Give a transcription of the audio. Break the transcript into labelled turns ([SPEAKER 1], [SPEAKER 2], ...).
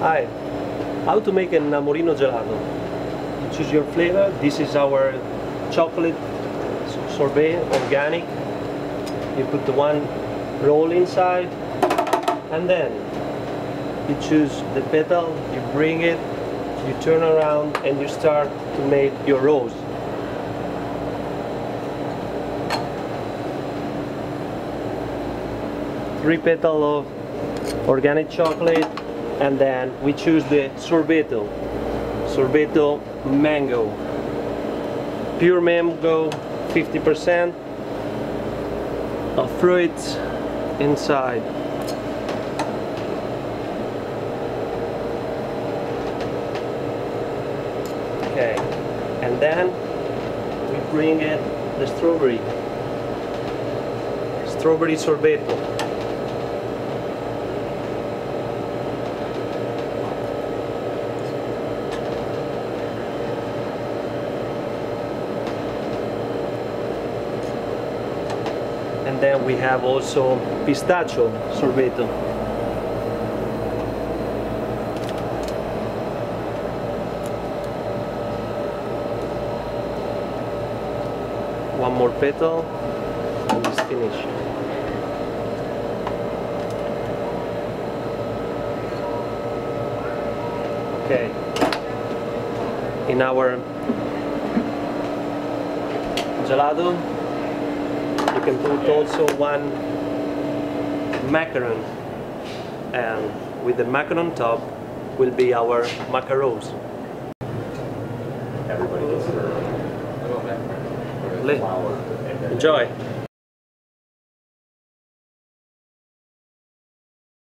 [SPEAKER 1] Hi. How to make an Amorino gelato? You choose your flavor. This is our chocolate sorbet, organic. You put the one roll inside, and then you choose the petal. You bring it. You turn around, and you start to make your rose. Three petal of organic chocolate, and then we choose the sorbetto. Sorbetto mango. Pure mango 50% of fruits inside. Okay and then we bring it the strawberry. Strawberry sorbetto and then we have also pistachio sorbetto. One more petal and it's finished. Okay. In our gelato can put also one macaron and with the macaron top will be our macarons.
[SPEAKER 2] Everybody gets their
[SPEAKER 1] Enjoy!